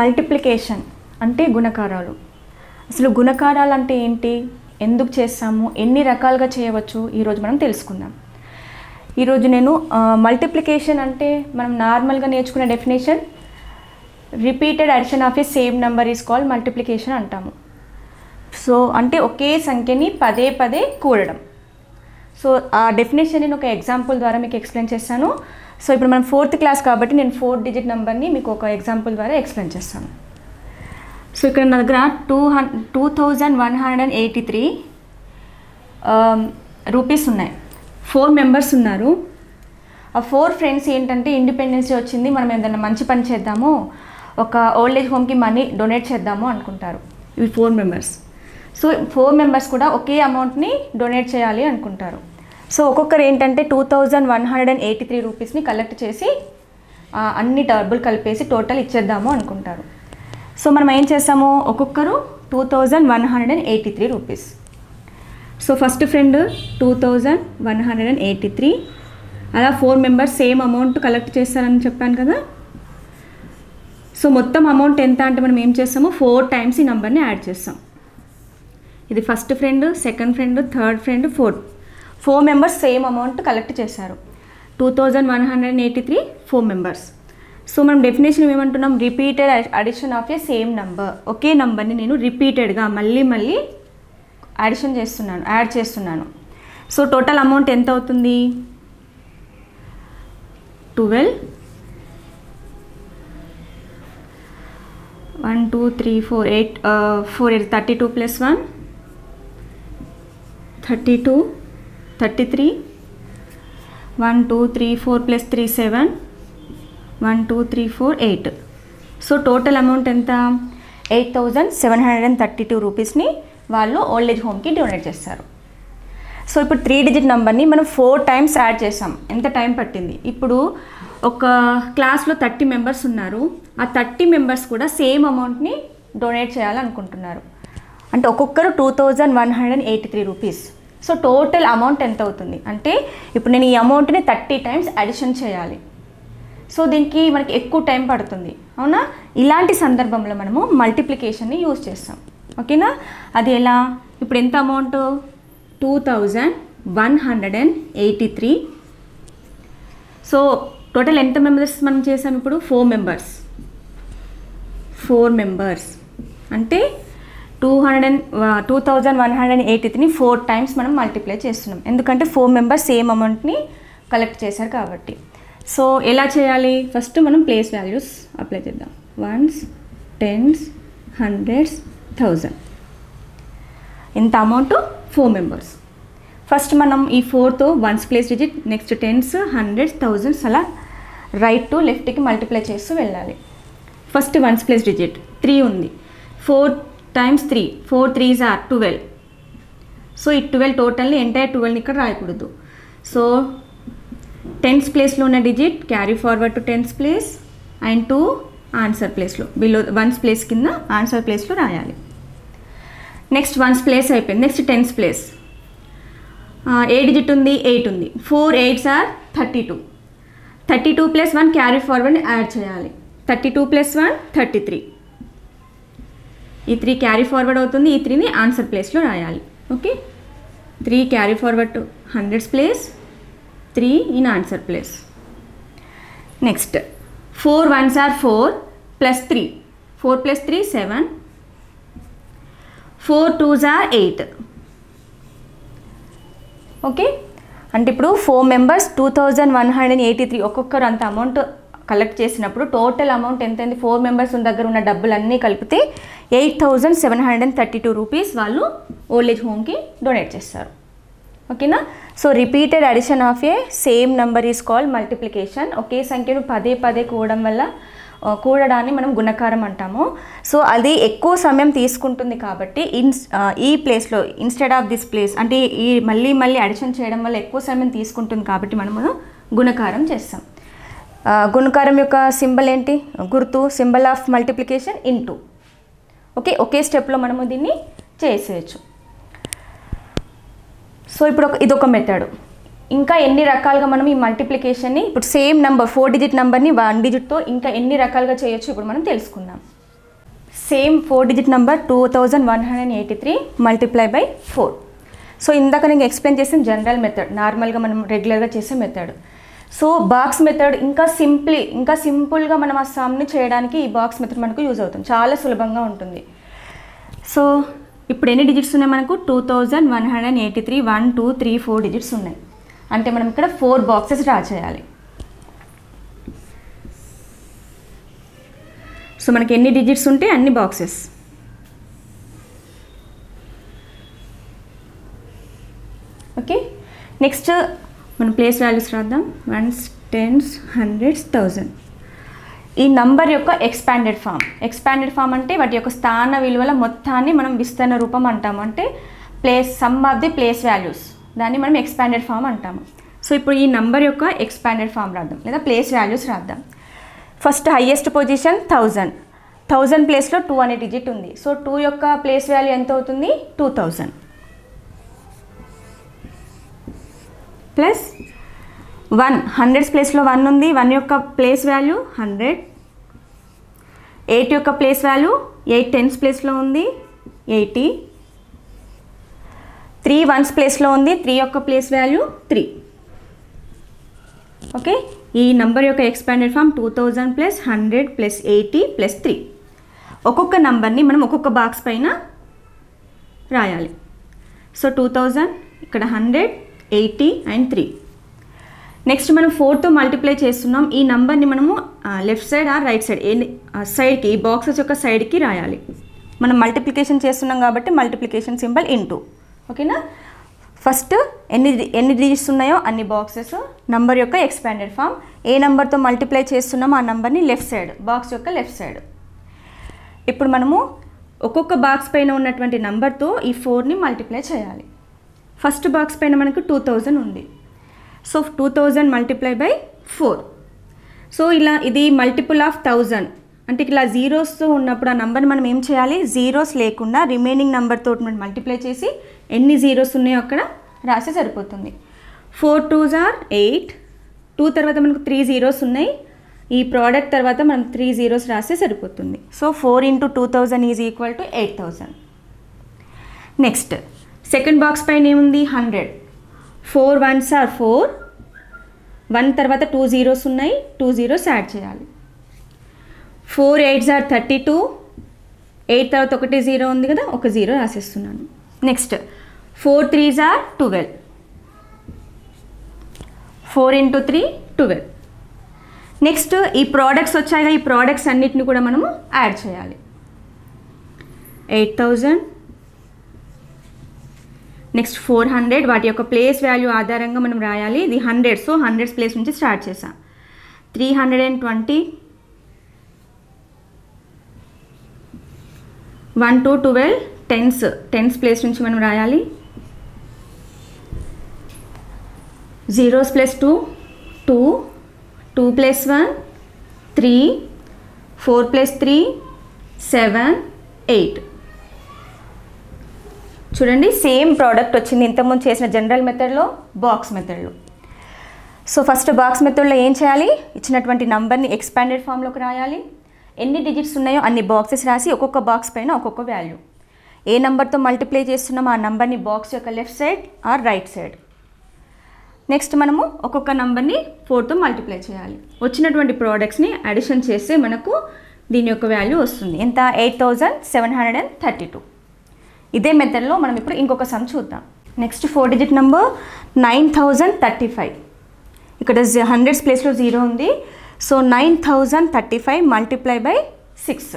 Multiplication అంటే గుణకారాలు. అసలు గుణకారాలు అంటే ఏంటి? ఎందుకు చేస్తాము? ఎన్ని రకాలుగా చేయవచ్చు? ఈరోజు మనం తెలుసుకుందాం. ఈరోజు నేను మల్టిప్లికేషన్ అంటే మనం నార్మల్గా నేర్చుకునే definition repeated addition of a same number is called multiplication అంటాము. సో అంటే ఒకే సంఖ్యని పదే పదే కూడడం. సో ఆ డెఫినేషన్ నేను ఒక ఎగ్జాంపుల్ ద్వారా మీకు ఎక్స్ప్లెయిన్ చేస్తాను. సో ఇప్పుడు మనం ఫోర్త్ క్లాస్ కాబట్టి నేను ఫోర్ డిజిట్ నెంబర్ని మీకు ఒక ఎగ్జాంపుల్ ద్వారా ఎక్స్ప్లెయిన్ చేస్తాను. సో ఇక్కడ నా దగ్గర two hun two thousand one hundred and eighty three rupees ఉన్నాయి. ఫోర్ మెంబర్స్ ఉన్నారు. ఆ ఫోర్ ఫ్రెండ్స్ ఏంటంటే ఇండిపెండెన్స్ డే వచ్చింది మనం ఏదైనా మంచి పని చేద్దాము ఒక ఓల్డ్ ఏజ్ హోమ్కి మనీ డొనేట్ చేద్దాము అనుకుంటారు. ఇవి four members. So four members కూడా ఒకే అమౌంట్ని డొనేట్ చేయాలి అనుకుంటారు. సో ఒక్కొక్కరు ఏంటంటే two thousand one hundred and eighty three రూపీస్ని collect చేసి అన్ని డబ్బులు కలిపేసి టోటల్ ఇచ్చేద్దాము అనుకుంటారు. సో మనం ఏం చేస్తాము? ఒక్కొక్కరు two thousand one hundred and eighty three rupees so first friend two thousand one hundred and eighty three అలా four members same amount collect చేస్తారని చెప్పాను కదా? సో మొత్తం అమౌంట్ ఎంత అంటే మనం ఏం చేస్తాము? ఫోర్ టైమ్స్ ఈ నెంబర్ని యాడ్ చేస్తాం. ఇది first friend second friend third friend fourth four members same amount collect చేశారు. Two thousand one hundred eighty three four members so మనం డెఫినేషన్ ఏమంటున్నాం? Repeated addition of a same number ఒకే నంబర్ని నేను రిపీటెడ్గా మళ్ళీ మళ్ళీ అడిషన్ చేస్తున్నాను యాడ్ చేస్తున్నాను. సో టోటల్ అమౌంట్ ఎంత అవుతుంది? Twelve one two three four eight four eight thirty two plus one thirty two thirty three. One two three four plus three seven. One two three four eight. So total amount ఎంత? Eight thousand seven hundred and thirty two రూపీస్ని వాళ్ళు old age హోమ్కి donate చేస్తారు. So ఇప్పుడు three digit నెంబర్ని మనం four times add చేసాం. ఎంత time పట్టింది? ఇప్పుడు ఒక క్లాస్లో థర్టీ మెంబర్స్ ఉన్నారు. ఆ థర్టీ మెంబర్స్ కూడా సేమ్ అమౌంట్ని డొనేట్ చేయాలనుకుంటున్నారు. అంటే ఒక్కొక్కరు two thousand one hundred and eighty three rupees. So total amount ఎంత అవుతుంది? అంటే ఇప్పుడు నేను ఈ అమౌంట్ని థర్టీ టైమ్స్ అడిషన్ చేయాలి. సో దీనికి మనకి ఎక్కువ టైం పడుతుంది. అవునా? ఇలాంటి సందర్భంలో మనము మల్టిప్లికేషన్ని యూజ్ చేస్తాం. ఓకేనా? అది ఎలా? ఇప్పుడు ఎంత amount? Two thousand one hundred and eighty three. So total ఎంత మెంబర్స్ మనం చేసాం ఇప్పుడు? Four members. Four members. అంటే two hundred and two thousand one hundred and eighty four times మనం మల్టిప్లై చేస్తున్నాం. ఎందుకంటే ఫోర్ మెంబర్స్ సేమ్ అమౌంట్ని కలెక్ట్ చేశారు కాబట్టి. సో ఎలా చేయాలి? ఫస్ట్ మనం ప్లేస్ వాల్యూస్ అప్లై చేద్దాం. Ones tens hundreds thousand. ఇంత అమౌంట్ ఫోర్ మెంబర్స్. ఫస్ట్ మనం ఈ ఫోర్తో ones place digit next tens hundreds thousands అలా రైట్ టు లెఫ్ట్కి మల్టిప్లై చేస్తూ వెళ్ళాలి. First ones place digit three ఉంది. Four times three four threes are twelve so ఈ twelve టోటల్ని ఎంటైర్ ట్వెల్వ్ని ఇక్కడ రాయకూడదు. సో టెన్స్ ప్లేస్లో ఉన్న digit carry forward to tens place and to answer ప్లేస్లో బిలో వన్స్ ప్లేస్ కింద ఆన్సర్ ప్లేస్లో రాయాలి. నెక్స్ట్ వన్స్ ప్లేస్ అయిపోయింది. నెక్స్ట్ టెన్స్ ప్లేస్ ఏ డిజిట్ ఉంది? ఎయిట్ ఉంది. Four eights are thirty two thirty two plus one carry forward add చేయాలి. Thirty two plus one thirty three ఈ త్రీ క్యారీ ఫార్వర్డ్ అవుతుంది. ఈ త్రీని ఆన్సర్ ప్లేస్లో రాయాలి. Okay three carry forward to hundreds place three in answer place next four ones are four plus three four plus three seven four twos are eight okay అంటే ఇప్పుడు four members two thousand one hundred eighty three ఒక్కొక్కరు అంత amount collect చేసినప్పుడు total amount ఎంత అయింది four members దగ్గర ఉన్న డబ్బులన్నీ కలిపితే eight thousand seven hundred and thirty two rupees వాళ్ళు ఓల్డ్ ఏజ్ హోమ్కి డొనేట్ చేస్తారు. ఓకేనా? So repeated addition of a same number is called multiplication ఒకే సంఖ్యను పదే పదే కూడడం వల్ల కూడడాన్ని మనం గుణకారం అంటాము. సో అది ఎక్కువ సమయం తీసుకుంటుంది కాబట్టి ఇన్స్ ఈ ప్లేస్లో ఇన్స్టెడ్ ఆఫ్ దిస్ ప్లేస్ అంటే ఈ మళ్ళీ మళ్ళీ అడిషన్ చేయడం వల్ల ఎక్కువ సమయం తీసుకుంటుంది కాబట్టి మనము గుణకారం చేస్తాం. గుణకారం యొక్క సింబల్ ఏంటి? గుర్తు symbol of multiplication into. Okay ఒకే స్టెప్లో మనము దీన్ని చేసేయచ్చు. సో ఇప్పుడు ఒక ఇదొక మెథడ్ ఇంకా ఎన్ని రకాలుగా మనం ఈ మల్టిప్లికేషన్ని ఇప్పుడు సేమ్ నెంబర్ ఫోర్ డిజిట్ నెంబర్ని వన్ డిజిట్తో ఇంకా ఎన్ని రకాలుగా చేయొచ్చు ఇప్పుడు మనం తెలుసుకుందాం. Same four digit number two thousand one hundred eighty three multiply by four so ఇందాక నేను ఎక్స్ప్లెయిన్ చేసిన జనరల్ మెథడ్ నార్మల్గా మనం రెగ్యులర్గా చేసే మెథడ్ సో బాక్స్ మెథడ్ ఇంకా సింప్లీ ఇంకా సింపుల్గా మనం ఆ సమ్ని చేయడానికి ఈ బాక్స్ మెథడ్ మనకు యూజ్ అవుతుంది. చాలా సులభంగా ఉంటుంది. సో ఇప్పుడు ఎన్ని డిజిట్స్ ఉన్నాయి మనకు? Two thousand one hundred eighty three one two three four digits ఉన్నాయి. అంటే మనం ఇక్కడ ఫోర్ బాక్సెస్ డ్రా చేయాలి. సో మనకి ఎన్ని డిజిట్స్ ఉంటే అన్ని బాక్సెస్ ఓకే నెక్స్ట్ మనం ప్లేస్ వాల్యూస్ రాద్దాం. వన్స్ టెన్స్ హండ్రెడ్స్ థౌజండ్ ఈ నంబర్ యొక్క ఎక్స్పాండెడ్ ఫామ్ ఎక్స్పాండెడ్ ఫామ్ అంటే వాటి యొక్క స్థాన విలువల మొత్తాన్ని మనం విస్తరణ రూపం అంటాము. అంటే place sum of the place values దాన్ని మనం ఎక్స్పాండెడ్ ఫామ్ అంటాము. సో ఇప్పుడు ఈ నంబర్ యొక్క ఎక్స్పాండెడ్ ఫామ్ రాద్దాం. లేదా ప్లేస్ వాల్యూస్ రాద్దాం. First highest position thousand thousand ప్లేస్లో టూ అనే డిజిట్ ఉంది. సో టూ యొక్క ప్లేస్ వాల్యూ ఎంత అవుతుంది? Two thousand plus one hundreds ప్లేస్లో వన్ ఉంది. వన్ యొక్క ప్లేస్ వాల్యూ హండ్రెడ్. ఎయిట్ యొక్క ప్లేస్ వాల్యూ ఎయిట్ టెన్స్ ప్లేస్లో ఉంది. ఎయిటీ. త్రీ వన్స్ ప్లేస్లో ఉంది. త్రీ యొక్క ప్లేస్ వాల్యూ త్రీ. ఓకే? ఈ నంబర్ యొక్క expanded form two thousand plus hundred plus eighty plus three. ఒక్కొక్క నంబర్ని మనం ఒక్కొక్క బాక్స్ పైన రాయాలి. సో టూ థౌజండ్ ఇక్కడ hundred. Eighty and three. Next మనం ఫోర్తో మల్టిప్లై చేస్తున్నాం. ఈ నంబర్ని మనము left side or right side? ఏ సైడ్కి ఈ బాక్సెస్ యొక్క సైడ్కి రాయాలి. మనం మల్టిప్లికేషన్ చేస్తున్నాం కాబట్టి మల్టిప్లికేషన్ సింబల్ ఇంటూ ఓకేనా? ఫస్ట్ ఎన్ని ఎన్ని డిజిట్స్ ఉన్నాయో అన్ని బాక్సెస్ నంబర్ యొక్క ఎక్స్పాండెడ్ ఫామ్ ఏ నెంబర్తో మల్టిప్లై చేస్తున్నామో ఆ నెంబర్ని లెఫ్ట్ సైడ్ బాక్స్ యొక్క లెఫ్ట్ సైడ్. ఇప్పుడు మనము ఒక్కొక్క బాక్స్ పైన ఉన్నటువంటి నెంబర్తో ఈ ఫోర్ని మల్టిప్లై చేయాలి. ఫస్ట్ బాక్స్ పైన మనకు టూ థౌజండ్ ఉంది. So two thousand multiply by four so ఇలా ఇది మల్టిపుల్ ఆఫ్ థౌజండ్ అంటే ఇలా జీరోస్తో ఉన్నప్పుడు ఆ నెంబర్ని మనం ఏం చేయాలి? జీరోస్ లేకుండా రిమైనింగ్ నెంబర్తో మనం మల్టిప్లై చేసి ఎన్ని జీరోస్ ఉన్నాయో అక్కడ రాసి సరిపోతుంది. Four twos are eight two తర్వాత మనకు త్రీ జీరోస్ ఉన్నాయి. ఈ ప్రోడక్ట్ తర్వాత మనం త్రీ జీరోస్ రాస్తే సరిపోతుంది. So four into two thousand is equal to eight thousand next second box పైన ఏముంది? Hundred four ones are four one తర్వాత టూ జీరోస్ ఉన్నాయి. టూ జీరోస్ యాడ్ చేయాలి. Four eights are thirty two eight తర్వాత ఒకటి zero ఉంది కదా ఒక zero రాసేస్తున్నాను. Next four threes are twelve four into three twelve next ఈ ప్రోడక్ట్స్ వచ్చాయి ఈ ప్రోడక్ట్స్ అన్నిటిని కూడా మనము యాడ్ చేయాలి. Eight thousand next four hundred వాటి యొక్క ప్లేస్ వాల్యూ ఆధారంగా మనం రాయాలి. ఇది హండ్రెడ్ సో హండ్రెడ్స్ ప్లేస్ నుంచి స్టార్ట్ చేసాం three hundred and twenty one to twelve tens tens place నుంచి మనం రాయాలి. Zeros plus two two two plus one three four plus three seven eight చూడండి సేమ్ ప్రోడక్ట్ వచ్చింది. ఇంతకుముందు చేసిన జనరల్ మెథడ్లో బాక్స్ మెథడ్లో సో ఫస్ట్ బాక్స్ మెథడ్లో ఏం చేయాలి? ఇచ్చినటువంటి నంబర్ని ఎక్స్పాండెడ్ ఫామ్లోకి రాయాలి. ఎన్ని డిజిట్స్ ఉన్నాయో అన్ని బాక్సెస్ రాసి ఒక్కొక్క బాక్స్ పైన ఒక్కొక్క వాల్యూ ఏ నెంబర్తో మల్టిప్లై చేస్తున్నామో ఆ నెంబర్ని బాక్స్ యొక్క left side or right side next మనము ఒక్కొక్క నెంబర్ని ఫోర్తో మల్టిప్లై చేయాలి. వచ్చినటువంటి ప్రోడక్ట్స్ని అడిషన్ చేస్తే మనకు దీని యొక్క వాల్యూ వస్తుంది. ఎంత? Eight thousand seven hundred and thirty two ఇదే మెథడ్లో మనం ఇప్పుడు ఇంకొక సమ్ చూద్దాం. Next four digit number nine thousand thirty five ఇక్కడ హండ్రెడ్స్ ప్లేస్లో జీరో ఉంది. So nine thousand thirty five multiply by six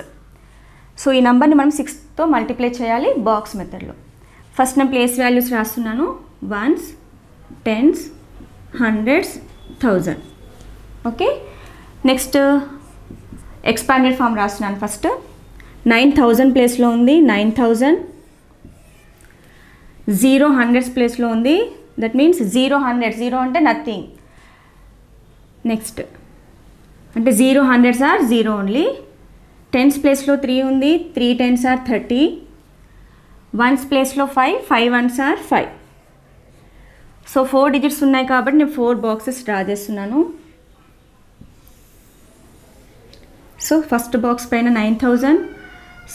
so ఈ నెంబర్ని మనం సిక్స్తో మల్టిప్లై చేయాలి బాక్స్ మెథడ్లో ఫస్ట్ నేను ప్లేస్ వాల్యూస్ రాస్తున్నాను. Ones tens hundreds thousand okay next expanded form రాస్తున్నాను ఫస్ట్ నైన్ థౌజండ్ ప్లేస్లో ఉంది. నైన్ థౌజండ్ జీరో హండ్రెడ్స్ ప్లేస్లో ఉంది. That means zero hundred. Zero అంటే నథింగ్ నెక్స్ట్ అంటే zero hundreds or zero only. Tens ప్లేస్లో త్రీ ఉంది. Three tens or thirty ones ప్లేస్లో five five ones or five so four digits ఉన్నాయి కాబట్టి నేను ఫోర్ బాక్సెస్ డ్రా చేస్తున్నాను. సో ఫస్ట్ బాక్స్ పైన నైన్ థౌజండ్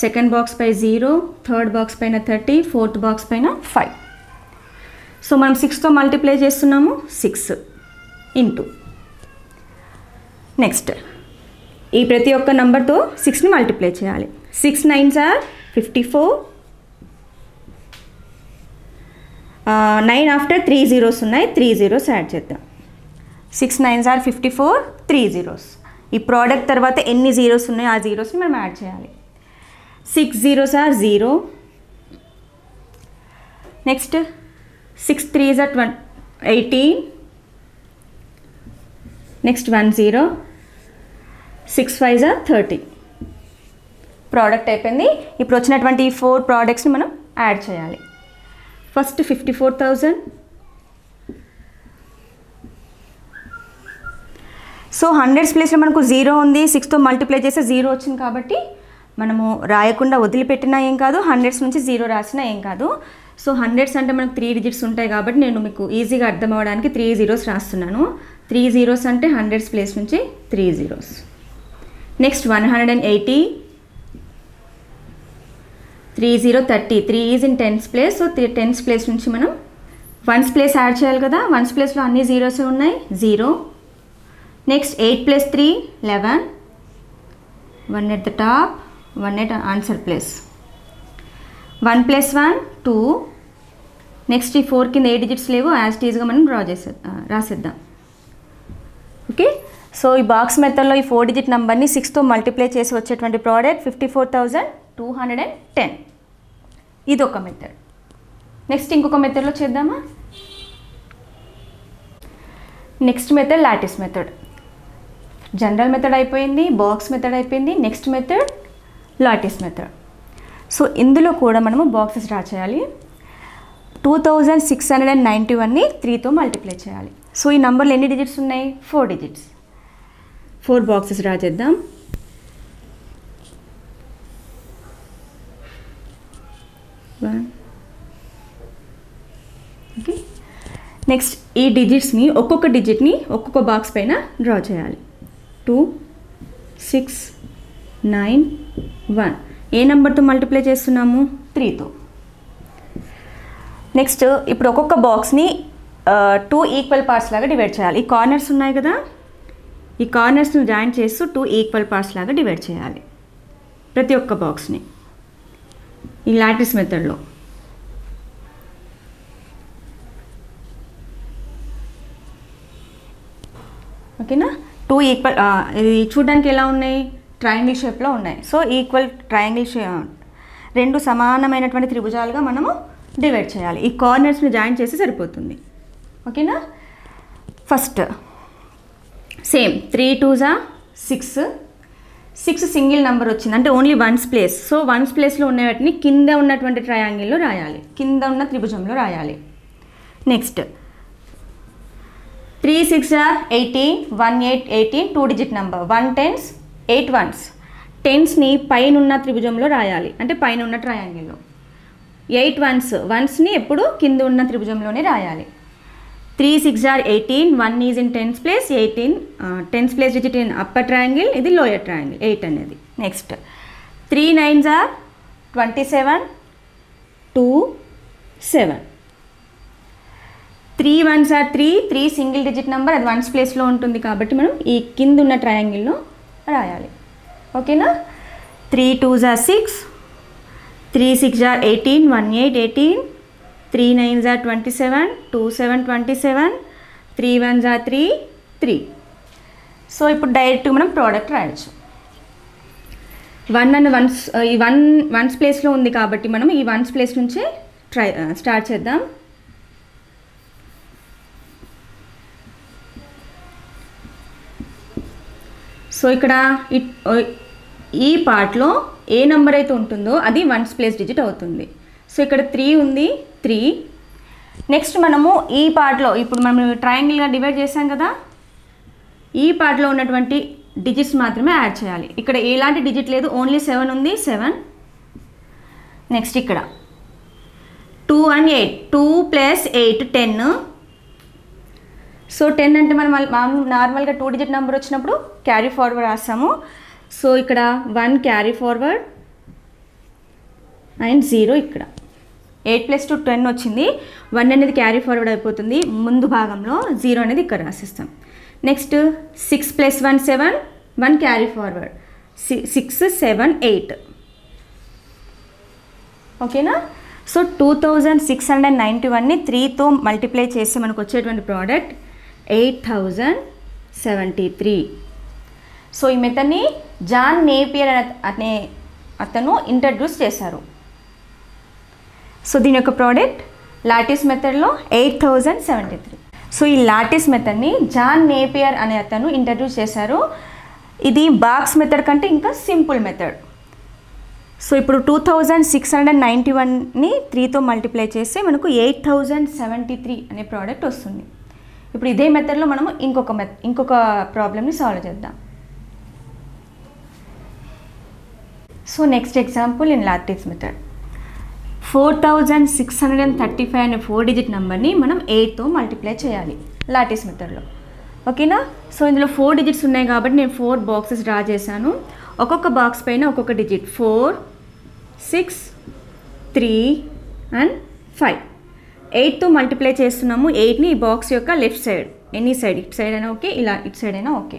సెకండ్ బాక్స్ పై జీరో థర్డ్ బాక్స్ పైన థర్టీ ఫోర్త్ బాక్స్ పైన ఫైవ్. సో మనం సిక్స్తో మల్టిప్లై చేస్తున్నాము సిక్స్ ఇంటూ. నెక్స్ట్ ఈ ప్రతి ఒక్క నెంబర్తో సిక్స్ని మల్టిప్లై చేయాలి. Six nines are fifty four. Nine after three zeros ఉన్నాయి త్రీ జీరోస్ యాడ్ చేద్దాం. Six nines are fifty four three zeros. ఈ ప్రోడక్ట్ తర్వాత ఎన్ని జీరోస్ ఉన్నాయో ఆ జీరోస్ని మనం యాడ్ చేయాలి. Six zeros are zero next six threes are twenty eighteen next one zero six five are thirty product అయిపోయింది. ఇప్పుడు వచ్చినటువంటి ఈ ఫోర్ ప్రోడక్ట్స్ని మనం యాడ్ చేయాలి. First fifty four thousand so hundreds ప్లేస్లో మనకు జీరో ఉంది. సిక్స్తో మల్టిప్లై చేస్తే జీరో వచ్చింది కాబట్టి మనము రాయకుండా వదిలిపెట్టినా ఏం కాదు హండ్రెడ్స్ నుంచి జీరో రాసినా ఏం కాదు. సో హండ్రెడ్స్ అంటే మనకు త్రీ డిజిట్స్ ఉంటాయి కాబట్టి నేను మీకు ఈజీగా అర్థం అవ్వడానికి త్రీ జీరోస్ రాస్తున్నాను. త్రీ జీరోస్ అంటే హండ్రెడ్స్ ప్లేస్ నుంచి three zeros next one hundred and eighty three zero thirty three is in tens place so tens place నుంచి మనం వన్స్ ప్లేస్ యాడ్ చేయాలి కదా. వన్స్ ప్లేస్లో అన్ని జీరోస్ ఉన్నాయి? Zero next eight plus three eleven one at the top one at answer place. One plus one two. Next ఈ four కింద ఏ డిజిట్స్ లేవు యాజ్ టీజ్గా మనం డ్రా చేసే రాసేద్దాం. ఓకే? సో ఈ బాక్స్ మెథడ్లో ఈ ఫోర్ డిజిట్ నెంబర్ని సిక్స్తో మల్టిప్లై చేసి వచ్చేటువంటి product fifty four thousand two hundred and ten ఇది ఒక మెథడ్ నెక్స్ట్ ఇంకొక మెథడ్లో చేద్దామా? Next method lattice method general method అయిపోయింది బాక్స్ మెథడ్ అయిపోయింది. Next method lattice method so ఇందులో కూడా మనము బాక్సెస్ డ్రా చేయాలి. Two thousand six hundred and ninety వన్ని త్రీతో మల్టిప్లై చేయాలి. సో ఈ నంబర్లు ఎన్ని డిజిట్స్ ఉన్నాయి? Four digits four boxes draw చేద్దాం. వన్ ఓకే నెక్స్ట్ ఈ డిజిట్స్ని ఒక్కొక్క డిజిట్ని ఒక్కొక్క బాక్స్ పైన డ్రా చేయాలి. Two six nine one. ఏ నెంబర్తో మల్టిప్లై చేస్తున్నాము? త్రీతో. నెక్స్ట్ ఇప్పుడు ఒక్కొక్క బాక్స్ని టూ ఈక్వల్ పార్ట్స్ లాగా డివైడ్ చేయాలి. ఈ కార్నర్స్ ఉన్నాయి కదా? ఈ కార్నర్స్ని జాయిన్ చేస్తూ టూ ఈక్వల్ పార్ట్స్ లాగా డివైడ్ చేయాలి. ప్రతి ఒక్క బాక్స్ని. ఈ లాటిస్ మెథడ్లో. ఓకేనా? టూ ఈక్వల్ ఇది చూడడానికి ఎలా ఉన్నాయి? ట్రయాంగిల్ షేప్లో ఉన్నాయి. సో ఈక్వల్ ట్రయాంగిల్ షే రెండు సమానమైనటువంటి త్రిభుజాలుగా మనము డివైడ్ చేయాలి. ఈ కార్నర్స్ని జాయిన్ చేసి సరిపోతుంది. ఓకేనా ఫస్ట్ సేమ్ త్రీ టూ జా సిక్స్ సిక్స్ సింగిల్ నెంబర్ వచ్చింది. అంటే only ones place so ones ప్లేస్లో ఉన్న వాటిని కింద ఉన్నటువంటి ట్రయాంగిల్లో రాయాలి. కింద ఉన్న త్రిభుజంలో రాయాలి. Next three six eighteen one eight eighteen two digit number one tens eight ones టెన్స్ని పైనున్న త్రిభుజంలో రాయాలి. అంటే పైన ఉన్న ట్రయాంగిల్లో ఎయిట్ వన్స్ వన్స్ని ఎప్పుడు కింద ఉన్న త్రిభుజంలోనే రాయాలి. Three six are eighteen one is in tens place eighteen tens place digit in upper triangle ఇది లోయర్ ట్రయాంగిల్ ఎయిట్ అనేది. Next three nines are twenty seven two seven three ones are three three single digit number అది ones ప్లేస్లో ఉంటుంది కాబట్టి మనం ఈ కింద ఉన్న ట్రయాంగిల్లో రాయాలి. ఓకేనా? త్రీ టూ జా సిక్స్ త్రీ సిక్స్ జా eighteen one eight eighteen three nine జా twenty seven two seven twenty seven three one జా త్రీ త్రీ. సో ఇప్పుడు డైరెక్ట్గా మనం ప్రోడక్ట్ రాయొచ్చు. వన్ అండ్ వన్స్ ఈ వన్ వన్స్ ప్లేస్లో ఉంది కాబట్టి మనం ఈ వన్స్ ప్లేస్ నుంచే ట్రై స్టార్ట్ చేద్దాం. సో ఇక్కడ ఇట్- ఈ పార్ట్లో ఏ నెంబర్ అయితే ఉంటుందో అది వన్స్ ప్లేస్ డిజిట్ అవుతుంది. సో ఇక్కడ త్రీ ఉంది త్రీ నెక్స్ట్ మనము ఈ పార్ట్లో ఇప్పుడు మనం ట్రయాంగిల్గా డివైడ్ చేసాం కదా ఈ పార్ట్లో ఉన్నటువంటి డిజిట్స్ మాత్రమే యాడ్ చేయాలి. ఇక్కడ ఎలాంటి డిజిట్ లేదు ఓన్లీ సెవెన్ ఉంది సెవెన్ నెక్స్ట్ ఇక్కడ. Two and eight two plus eight ten so ten అంటే మనం మామూలు నార్మల్గా టూ డిజిట్ నెంబర్ వచ్చినప్పుడు క్యారీ ఫార్వర్డ్ రాస్తాము. సో ఇక్కడ one carry forward and zero ఇక్కడ. ఎయిట్ ప్లస్ టు టెన్ వచ్చింది. వన్ అనేది క్యారీ ఫార్వర్డ్ అయిపోతుంది. ముందు భాగంలో జీరో అనేది ఇక్కడ రాసిస్తాం. Next six plus one seven one carry forward six seven eight ఓకేనా so two thousand six hundred ninety వన్ని త్రీతో మల్టిప్లై చేస్తే మనకు వచ్చేటువంటి product eight thousand seventy three. So ఈ మెథడ్ని జాన్ నేపియర్ అనే అనే అతను ఇంట్రడ్యూస్ చేశారు. సో దీని యొక్క ప్రోడక్ట్ లాటిస్ మెథడ్లో eight thousand seventy three. So ఈ లాటిస్ మెథడ్ని జాన్ నేపియర్ అనే అతను ఇంట్రడ్యూస్ చేశారు. ఇది బాక్స్ మెథడ్ కంటే ఇంకా సింపుల్ మెథడ్ సో ఇప్పుడు two thousand six hundred ninety వన్ని త్రీతో మల్టిప్లై చేస్తే మనకు ఎయిట్ థౌజండ్ సెవెంటీ త్రీ అనే ప్రోడక్ట్ వస్తుంది. ఇప్పుడు ఇదే మెథడ్లో మనము ఇంకొక మె ఇంకొక ప్రాబ్లమ్ని సాల్వ్ చేద్దాం. So next example in lattice method four thousand six hundred and thirty five అనే ఫోర్ డిజిట్ నెంబర్ని మనం ఎయిట్తో మల్టిప్లై చేయాలి లాటిస్ మెథడ్లో ఓకేనా సో ఇందులో ఫోర్ డిజిట్స్ ఉన్నాయి కాబట్టి నేను ఫోర్ బాక్సెస్ డ్రా చేశాను. ఒక్కొక్క బాక్స్ పైన ఒక్కొక్క digit four six three and five ఎయిట్తో multiply చేస్తున్నాము. ఎయిట్ని ఈ బాక్స్ యొక్క లెఫ్ట్ సైడ్ ఎనీ సైడ్? ఇటు సైడ్ అయినా ఓకే ఇలా ఇటు సైడ్ అయినా ఓకే.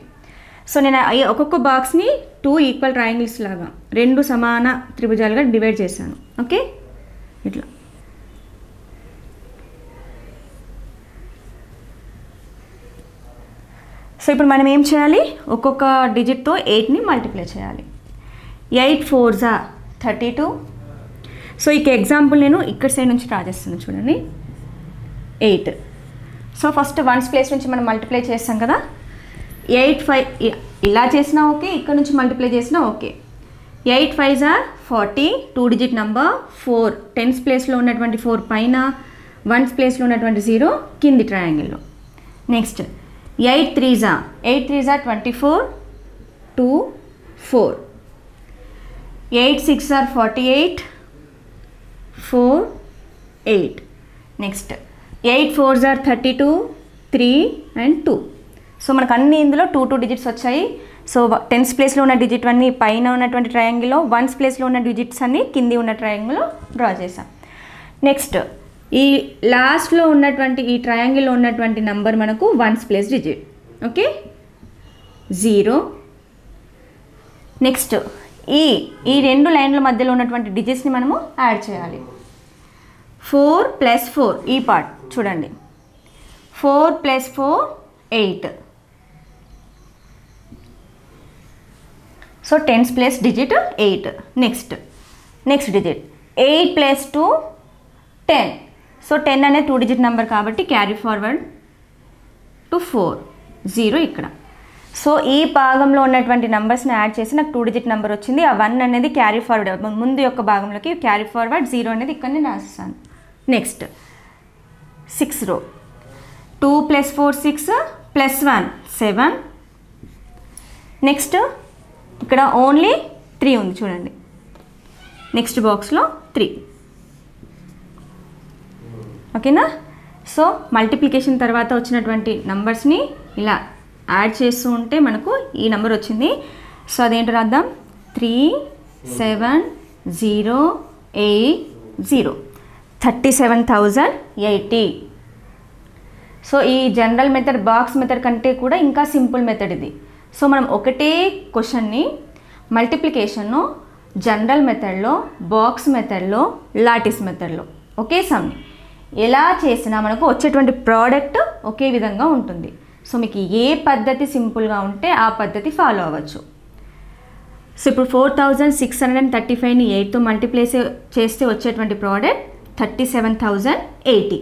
సో నేను ఒక్కొక్క బాక్స్ని టూ ఈక్వల్ ట్రయాంగిల్స్ లాగా రెండు సమాన త్రిభుజాలుగా డివైడ్ చేశాను. ఓకే? ఇట్లా. సో ఇప్పుడు మనం ఏం చేయాలి? ఒక్కొక్క డిజిట్తో ఎయిట్ని మల్టిప్లై చేయాలి. ఎయిట్ ఫోర్ జా థర్టీ టూ. సో ఇక ఎగ్జాంపుల్ నేను ఇక్కడ సైడ్ నుంచి డ్రా చేస్తున్నాను చూడండి. Eight. So first ones place నుంచి మనం మల్టిప్లై చేస్తాం కదా? ఎయిట్ ఫైవ్ ఇలా చేసినా ఓకే ఇక్కడ నుంచి మల్టిప్లై చేసినా okay. Eight five are forty two digit number four. Tens ప్లేస్లో ఉన్నటువంటి ఫోర్ పైన వన్స్ ప్లేస్లో ఉన్నటువంటి జీరో కింది ట్రయాంగిల్లో. నెక్స్ట్ ఎయిట్ త్రీ జా. ఎయిట్ త్రీ జా twenty four two four. Eight six are forty eight four eight. Next eight four jar thirty two three and two. So మనకు అన్ని ఇందులో టూ టూ డిజిట్స్ వచ్చాయి. సో టెన్స్ ప్లేస్లో ఉన్న digit అన్ని పైన ఉన్నటువంటి ట్రయాంగిల్లో వన్స్ ప్లేస్లో ఉన్న డిజిట్స్ అన్ని కింది ఉన్న ట్రయాంగిల్లో డ్రా చేసాం నెక్స్ట్ ఈ లాస్ట్లో ఉన్నటువంటి ఈ ట్రయాంగిల్లో ఉన్నటువంటి నంబర్ మనకు ones place digit. Okay? Zero. Next ఈ ఈ రెండు లైన్ల మధ్యలో ఉన్నటువంటి డిజిట్స్ని మనము యాడ్ చేయాలి. ఫోర్ ప్లస్ ఫోర్ ఈ పార్ట్ చూడండి. Four plus four eight. So tens plus digit eight. Next next digit eight plus two ten. So ten అనేది టూ డిజిట్ నెంబర్ కాబట్టి carry forward to four. Zero ఇక్కడ. So ఈ భాగంలో ఉన్నటువంటి నెంబర్స్ని add చేసి నాకు టూ డిజిట్ నెంబర్ వచ్చింది. ఆ వన్ అనేది క్యారీ ఫార్వర్డ్. ముందు యొక్క భాగంలోకి క్యారీ ఫార్వర్డ్ జీరో అనేది ఇక్కడ నేను రాస్తాను నెక్స్ట్ సిక్స్ రో two plus four six plus one seven next ఇక్కడ ఓన్లీ త్రీ ఉంది చూడండి. నెక్స్ట్ బాక్స్లో త్రీ ఓకేనా సో మల్టిప్లికేషన్ తర్వాత వచ్చినటువంటి నంబర్స్ని ఇలా యాడ్ చేస్తూ ఉంటే మనకు ఈ నెంబర్ వచ్చింది. సో అదేంటో రాద్దాం? Three seven zero eight zero thirty seven thousand eighty. So ఈ జనరల్ మెథడ్ బాక్స్ మెథడ్ కంటే కూడా ఇంకా సింపుల్ మెథడ్ ఇది. సో మనం ఒకటే క్వశ్చన్ని మల్టిప్లికేషన్ను జనరల్ మెథడ్లో బాక్స్ మెథడ్లో లాటిస్ మెథడ్లో ఒకే సమ్ని ఎలా చేసినా మనకు వచ్చేటువంటి ప్రోడక్ట్ ఒకే విధంగా ఉంటుంది. సో మీకు ఏ పద్ధతి సింపుల్గా ఉంటే ఆ పద్ధతి ఫాలో అవ్వచ్చు. సో ఇప్పుడు four thousand six hundred and thirty ఫైవ్ని ఎయిట్తో మల్టిప్లై చేస్తే వచ్చేటువంటి product thirty seven thousand eighty